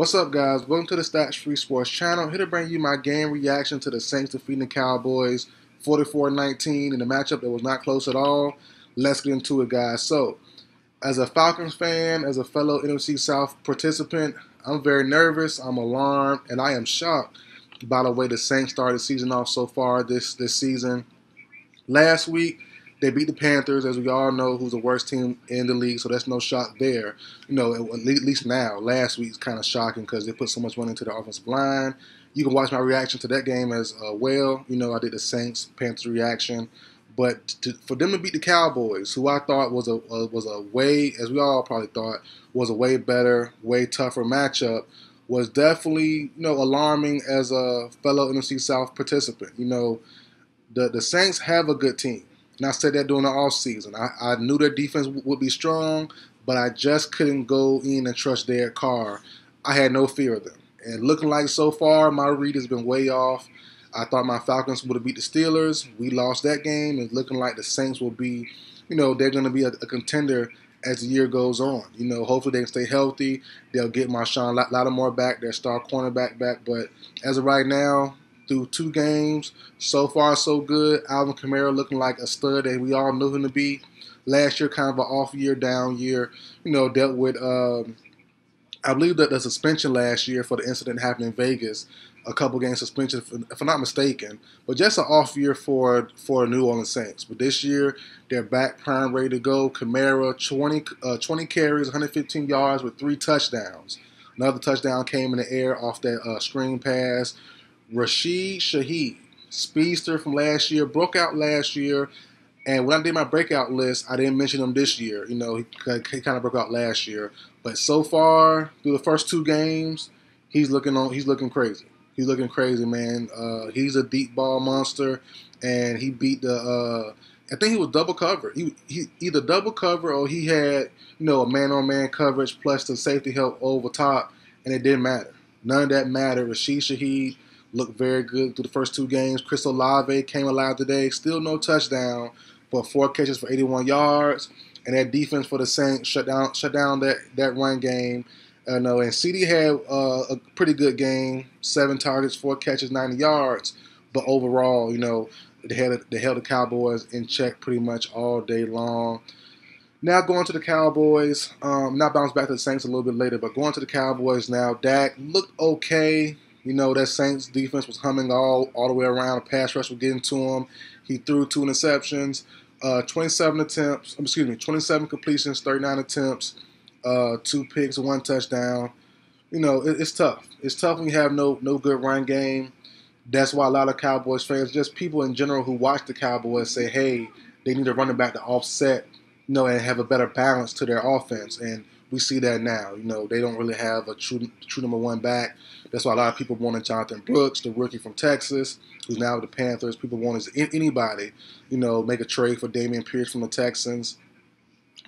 What's up, guys? Welcome to the Stats Free Sports channel. Here to bring you my game reaction to the Saints defeating the Cowboys 44-19 in a matchup that was not close at all. Let's get into it, guys. So, as a Falcons fan, as a fellow NFC South participant, I'm very nervous, I'm alarmed, and I am shocked by the way the Saints started the season off so far this this season. Last week, they beat the Panthers, as we all know, who's the worst team in the league, so that's no shock there. You know, at least now. Last week's kind of shocking because they put so much money into the offensive line. You can watch my reaction to that game as uh, well. You know, I did the Saints Panthers reaction, but to, for them to beat the Cowboys, who I thought was a was a way, as we all probably thought, was a way better, way tougher matchup, was definitely you know alarming as a fellow NFC South participant. You know, the the Saints have a good team. And I said that during the off season. I, I knew their defense would be strong, but I just couldn't go in and trust Derek Carr. I had no fear of them. And looking like so far, my read has been way off. I thought my Falcons would have beat the Steelers. We lost that game. It's looking like the Saints will be, you know, they're going to be a, a, contender as the year goes on. You know, hopefully they can stay healthy. They'll get Marshon Lattimore back, their star cornerback back. But as of right now, through two games. So far, so good. Alvin Kamara looking like a stud that we all knew him to be. Last year, kind of an off year, down year. You know, dealt with, um, I believe that the suspension last year for the incident happened in Vegas. A couple game suspension, if I'm not mistaken, but just an off year for for New Orleans Saints. But this year, they're back prime, ready to go. Kamara, 20, uh, 20 carries, 115 yards with three touchdowns. Another touchdown came in the air off that uh, screen pass. Rashid Shaheed, speedster from last year, broke out last year. And when I did my breakout list, I didn't mention him this year. You know, he, he kind of broke out last year. But so far, through the first two games, he's looking on. He's looking crazy. He's looking crazy, man. Uh, he's a deep ball monster, and he beat the. Uh, I think he was double cover. He, he either double cover or he had you know a man on man coverage plus the safety help over top, and it didn't matter. None of that mattered. Rashid Shaheed looked very good through the first two games. Chris Olave came alive today, still no touchdown, but four catches for 81 yards. And that defense for the Saints shut down shut down that, that run game. Uh, no, and CeeDee had uh, a pretty good game, seven targets, four catches, 90 yards. But overall, you know, they held, they held the Cowboys in check pretty much all day long. Now going to the Cowboys, um, not bounce back to the Saints a little bit later, but going to the Cowboys now. Dak looked okay. You know, that Saints defense was humming all, all the way around. The pass rush was getting to him. He threw two interceptions, uh, 27 attempts, um, excuse me, 27 completions, 39 attempts, uh, two picks, one touchdown. You know, it, it's tough. It's tough when you have no no good run game. That's why a lot of Cowboys fans, just people in general who watch the Cowboys, say, hey, they need a running back to offset, you know, and have a better balance to their offense. And we see that now. You know, they don't really have a true true number one back. That's why a lot of people wanted Jonathan Brooks, the rookie from Texas, who's now with the Panthers. People wanted anybody, you know, make a trade for Dameon Pierce from the Texans.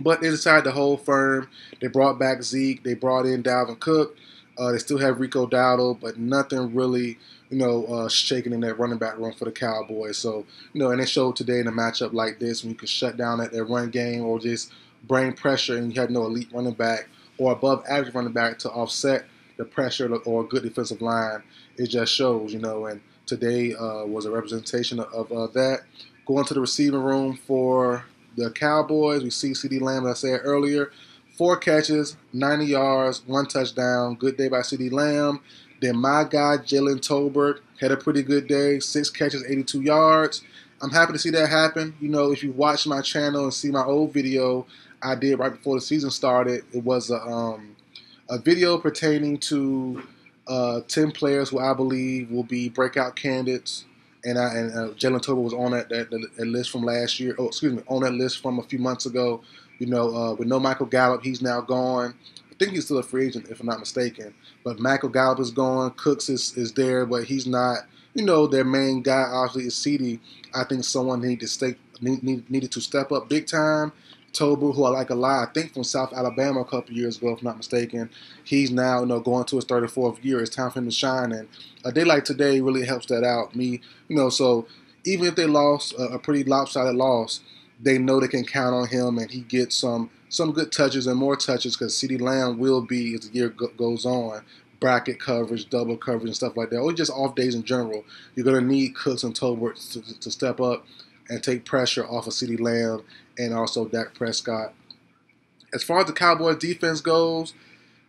But they decided to hold firm. They brought back Zeke. They brought in Dalvin Cook. Uh, they still have Rico Dowdle, but nothing really, you know, uh, shaking in that running back room for the Cowboys. So, you know, and it showed today in a matchup like this when you can shut down that, that run game or just bring pressure and you have no elite running back or above average running back to offset the pressure or a good defensive line. It just shows, you know, and today uh, was a representation of, of uh, that. Going to the receiving room for the Cowboys, we see CeeDee Lamb, as I said earlier, four catches, 90 yards, one touchdown. Good day by CeeDee Lamb. Then my guy, Jalen Tolbert, had a pretty good day, six catches, 82 yards. I'm happy to see that happen. You know, if you watch my channel and see my old video, I did right before the season started. It was a, um, a video pertaining to uh, 10 players who I believe will be breakout candidates. And, I, and uh, Jalen Tolbert was on that, that, that, list from last year. Oh, excuse me, on that list from a few months ago. You know, uh, with no Michael Gallup, he's now gone. I think he's still a free agent, if I'm not mistaken. But Michael Gallup is gone. Cooks is, is there, but he's not. You know, their main guy obviously is CeeDee. I think someone needed to stay, need, needed to step up big time Tolbert, who I like a lot, I think from South Alabama a couple years ago, if not mistaken. He's now, you know, going to his 34th year. It's time for him to shine, and a day like today really helps that out. Me, you know, so even if they lost a, a pretty lopsided loss, they know they can count on him, and he gets some some good touches and more touches because CeeDee Lamb will be as the year go- goes on bracket coverage, double coverage, and stuff like that, or just off days in general, you're going to need Cooks and Tolbert to, to step up and take pressure off of CeeDee Lamb and also Dak Prescott. As far as the Cowboys defense goes,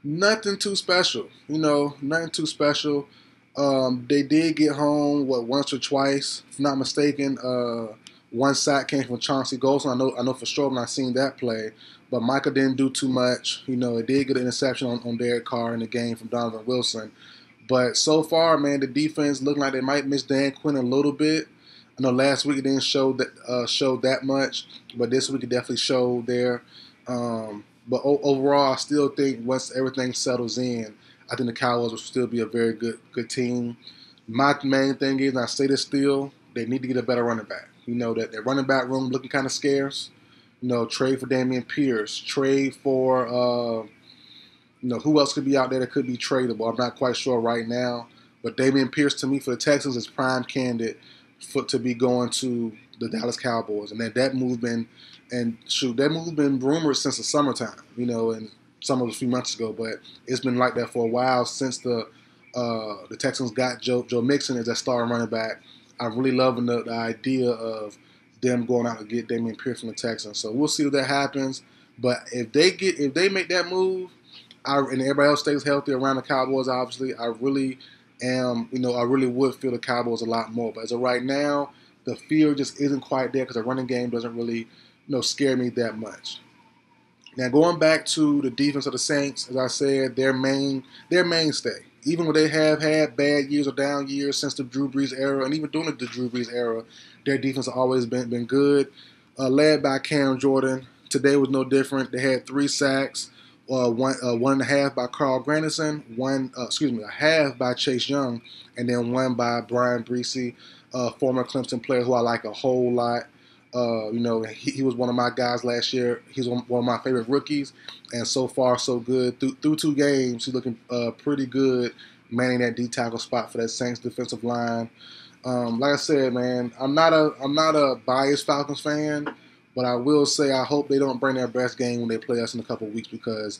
nothing too special. You know, nothing too special. Um, they did get home what once or twice, if not mistaken. Uh, one sack came from Chauncey Golston. I know, I know for sure when I seen that play. But Micah didn't do too much. You know, it did get an interception on, on Derek Carr in the game from Donovan Wilson. But so far, man, the defense looked like they might miss Dan Quinn a little bit. I know last week it didn't show that uh, show that much, but this week it definitely showed there. Um, but o- overall, I still think once everything settles in, I think the Cowboys will still be a very good good team. My main thing is, I say this still, they need to get a better running back. You know that their running back room looking kind of scarce. You know, trade for Dameon Pierce, trade for uh, you know who else could be out there that could be tradable. I'm not quite sure right now, but Dameon Pierce to me for the Texans is prime candidate for to be going to the Dallas Cowboys, and that that move been and shoot that move been rumored since the summertime. You know, and some of a few months ago, but it's been like that for a while since the uh, the Texans got Joe Joe Mixon as their starting running back. I'm really loving the, the idea of them going out to get Dameon Pierce from the Texans. So we'll see if that happens. But if they get if they make that move, I, and everybody else stays healthy around the Cowboys, obviously, I really am. You know, I really would feel the Cowboys a lot more. But as of right now, the fear just isn't quite there because the running game doesn't really, you know, scare me that much. Now going back to the defense of the Saints, as I said, their main their mainstay. Even when they have had bad years or down years since the Drew Brees era, and even during the Drew Brees era, their defense has always been been good. Uh, led by Cam Jordan. Today was no different. They had three sacks, uh, one uh, one and a half by Carl Granderson, one uh, excuse me, a half by Chase Young, and then one by Bryan Bresee, a former Clemson player who I like a whole lot. Uh, you know, he, he, was one of my guys last year. He's one, one, of my favorite rookies, and so far so good. Through, through two games, he's looking uh, pretty good, manning that D tackle spot for that Saints defensive line. Um, like I said, man, I'm not a I'm not a biased Falcons fan, but I will say I hope they don't bring their best game when they play us in a couple weeks because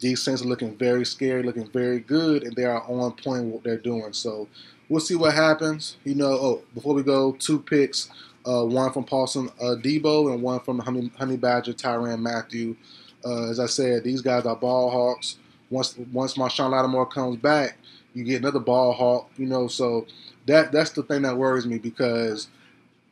these Saints are looking very scary, looking very good, and they are on point with what they're doing. So we'll see what happens. You know, oh, before we go, two picks uh, one from Paulson uh, Debo and one from Honey, Honey Badger Tyrann Mathieu. Uh, as I said, these guys are ball hawks. Once once Marshon Lattimore comes back, you get another ball hawk. You know, so that that's the thing that worries me because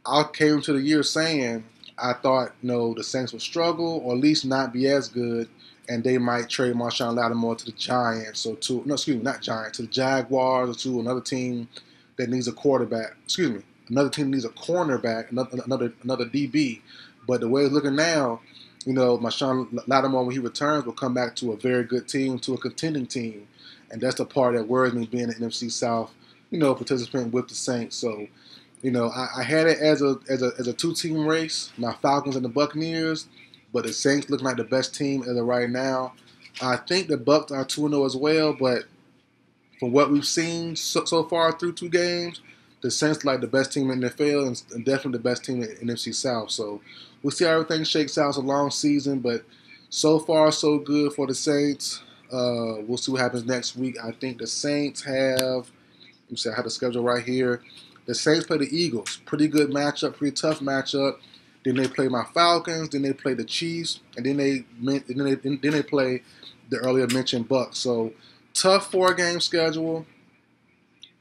I came to the year saying I thought know the Saints would struggle or at least not be as good, and they might trade Marshon Lattimore to the Giants or to no excuse me not Giants to the Jaguars or to another team that needs a quarterback. Excuse me, Another team needs a cornerback, another another, another DB. But the way it's looking now, you know, Marshon Lattimore when he returns will come back to a very good team, to a contending team, and that's the part that worries me being an NFC South, you know, participant with the Saints. So, you know, I, I had it as a as a as a two team race, my Falcons and the Buccaneers, but the Saints look like the best team as of right now. I think the Bucks are 2 0 as well, but from what we've seen so, so far through two games, the Saints like the best team in the NFL and definitely the best team in NFC South. So we'll see how everything shakes out. It's a long season, but so far so good for the Saints. Uh, we'll see what happens next week. I think the Saints have. Let me see. I have the schedule right here. The Saints play the Eagles. Pretty good matchup. Pretty tough matchup. Then they play my Falcons. Then they play the Chiefs, and then they then they then they play the earlier mentioned Bucks. So tough four game schedule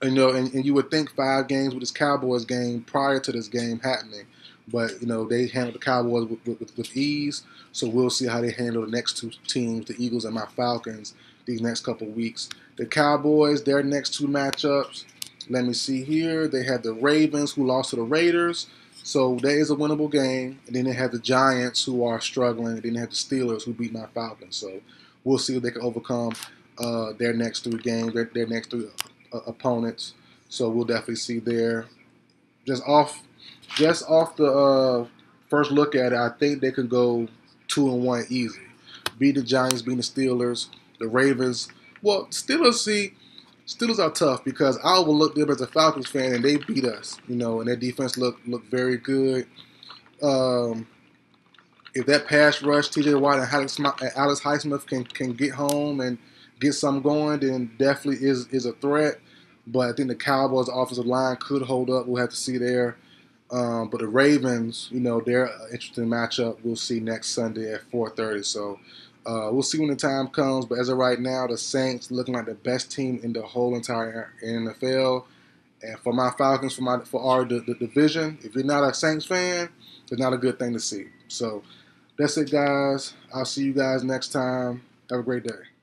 you know, and, and, you would think five games with this Cowboys game prior to this game happening, but you know they handled the Cowboys with, with, with, ease. So we'll see how they handle the next two teams, the Eagles and my Falcons, these next couple weeks. The Cowboys, their next two matchups. Let me see here. They have the Ravens, who lost to the Raiders, so that is a winnable game. And then they have the Giants, who are struggling. And then they have the Steelers, who beat my Falcons. So we'll see if they can overcome uh, their next three games, their, their next three uh, opponents. So we'll definitely see there. Just off, just off the uh, first look at it, I think they could go two and one easy. Beat the Giants, beat the Steelers, the Ravens. Well, Steelers see. Steelers are tough because I overlook them as a Falcons fan, and they beat us, you know, and their defense look look very good. Um, if that pass rush, T.J. Watt and Alex, Highsmith can can get home and get something going, then definitely is is a threat. But I think the Cowboys' offensive line could hold up. We'll have to see there. Um, but the Ravens, you know, they're an interesting matchup. We'll see next Sunday at 4:30. So uh, we'll see when the time comes. But as of right now, the Saints looking like the best team in the whole entire NFL. And for my Falcons, for my for our the, division, if you're not a Saints fan, it's not a good thing to see. So that's it, guys. I'll see you guys next time. Have a great day.